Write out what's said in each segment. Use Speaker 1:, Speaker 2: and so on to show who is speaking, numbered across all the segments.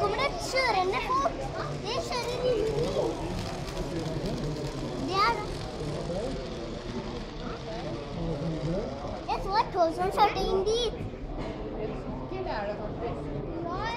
Speaker 1: kommer det kjørende folk. Det kjører inn. Det er. Jeg så et tog som kjørte inn dit.
Speaker 2: Det er det faktisk.
Speaker 1: Nei.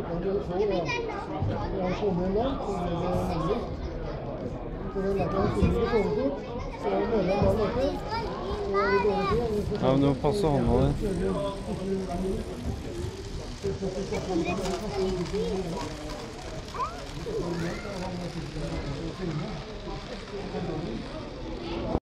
Speaker 3: så var det mye lenger, så fikk jeg du? Så en Otto Listen i et par timer og livet, som jeg sikkert ikke var så mye gammel kirke der oppe. Jeg tok en tur dit. Det var nok bra. Jeg har kommet vi
Speaker 4: Ja, men du må passe hånda di.
Speaker 3: Thank